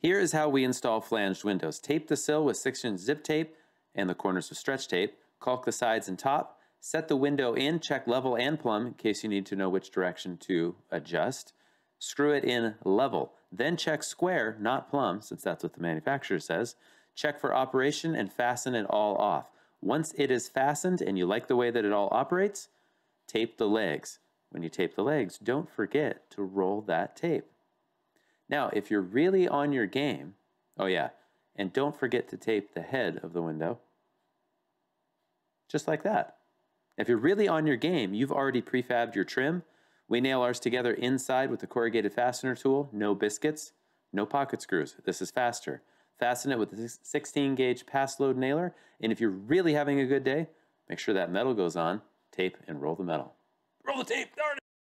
Here is how we install flanged windows. Tape the sill with 6 inch zip tape and the corners with stretch tape. Caulk the sides and top. Set the window in, check level and plumb in case you need to know which direction to adjust. Screw it in level. Then check square, not plumb, since that's what the manufacturer says. Check for operation and fasten it all off. Once it is fastened and you like the way that it all operates, tape the legs. When you tape the legs, don't forget to roll that tape. Now, if you're really on your game, oh yeah, and don't forget to tape the head of the window, just like that. If you're really on your game, you've already prefabbed your trim. We nail ours together inside with the corrugated fastener tool, no biscuits, no pocket screws. This is faster. Fasten it with a 16 gauge Paslode nailer, and if you're really having a good day, make sure that metal goes on, tape and roll the metal. Roll the tape, darn it!